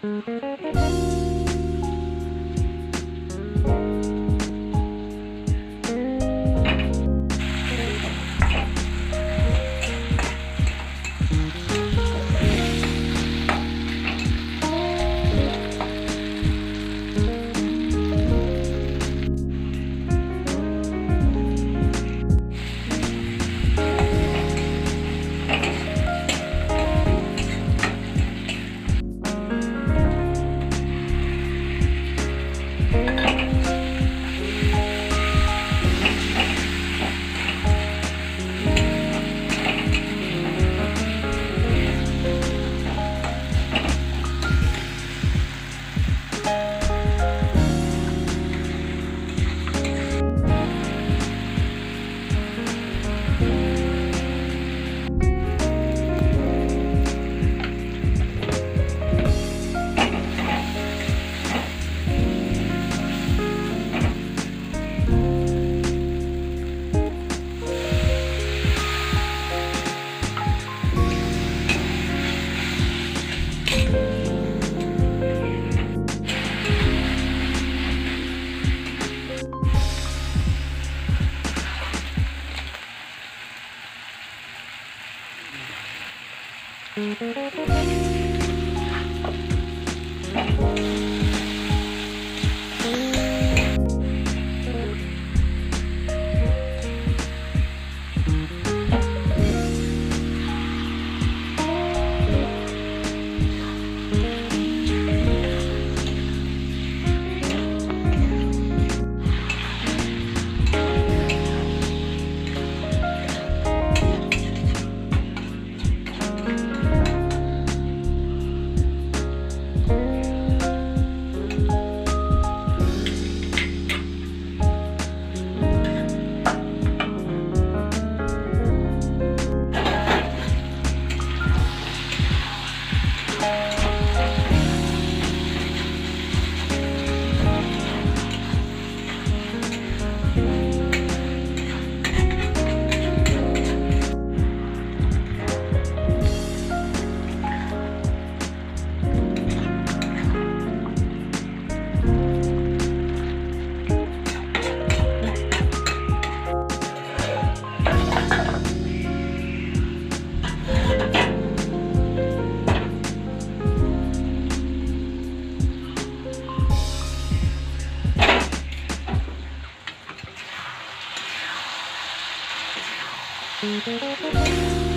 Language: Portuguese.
Música Thank you. Thank you.